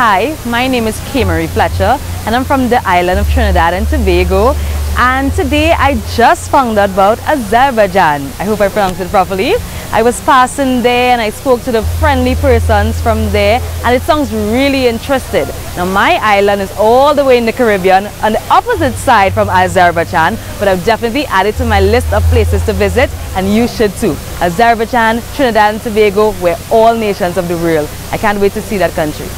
Hi, my name is Kay Marie Fletcher and I'm from the island of Trinidad and Tobago and today I just found out about Azerbaijan. I hope I pronounced it properly. I was passing there and I spoke to the friendly persons from there and it sounds really interesting. Now my island is all the way in the Caribbean on the opposite side from Azerbaijan but I've definitely added to my list of places to visit and you should too. Azerbaijan, Trinidad and Tobago, we're all nations of the world. I can't wait to see that country.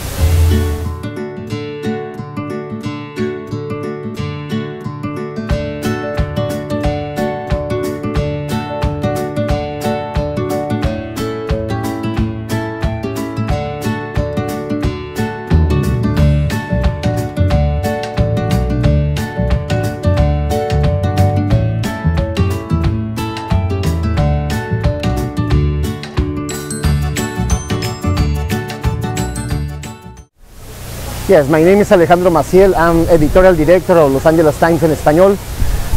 Yes, my name is Alejandro Maciel. I'm editorial director of Los Angeles Times in Espanol.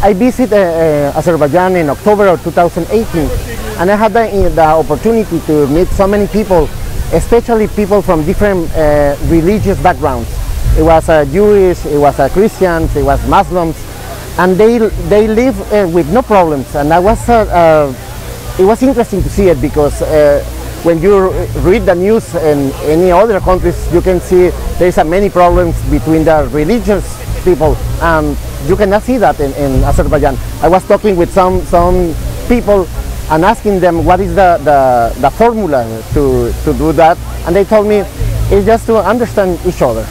I visited uh, uh, Azerbaijan in October of 2018 and I had the, the, opportunity to meet so many people, especially people from different uh, religious backgrounds. It was uh, Jewish, it was uh, Christians, it was Muslims, and they, they live uh, with no problems. And I was, it was interesting to see it because when you read the news in any other countries, you can see there's a many problems between the religious people. and you cannot see that in, in Azerbaijan. I was talking with some, some people and asking them what is the, the, the formula to, to do that. And they told me it's just to understand each other.